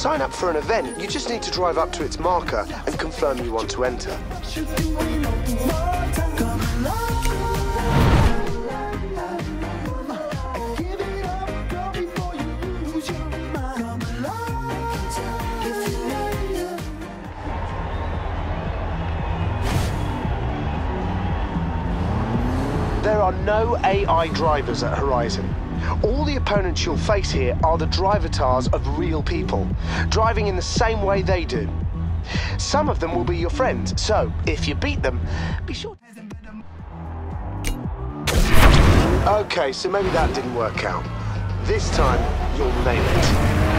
sign up for an event, you just need to drive up to its marker and confirm you want to enter. There are no AI drivers at Horizon. All the opponents you'll face here are the drivatars of real people, driving in the same way they do. Some of them will be your friends, so if you beat them, be sure. Okay, so maybe that didn't work out. This time, you'll nail it.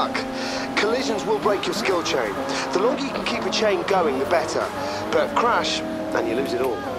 Luck. Collisions will break your skill chain. The longer you can keep a chain going, the better. But crash, and you lose it all.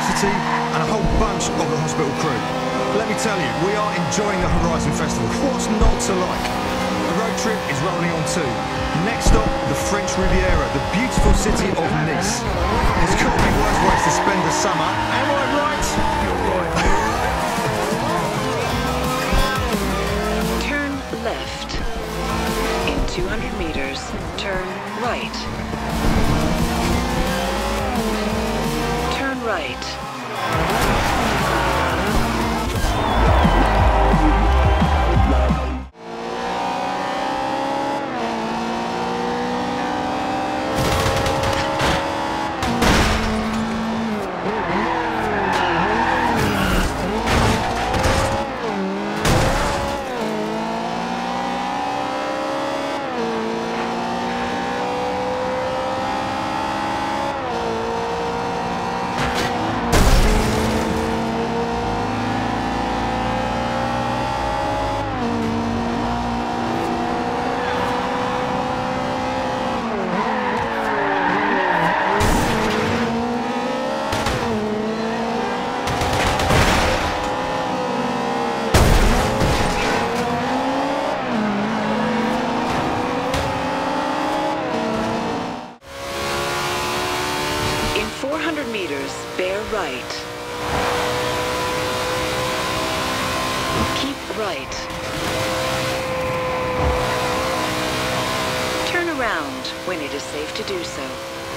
Electricity and a whole bunch of the hospital crew. Let me tell you, we are enjoying the Horizon Festival. What's not to like? The road trip is rolling on too. Next stop, the French Riviera, the beautiful city of Nice. There's got to be worse ways to spend the summer. Am I right? You're right. Turn left. In 200 meters, turn right. Right. Turn around when it is safe to do so.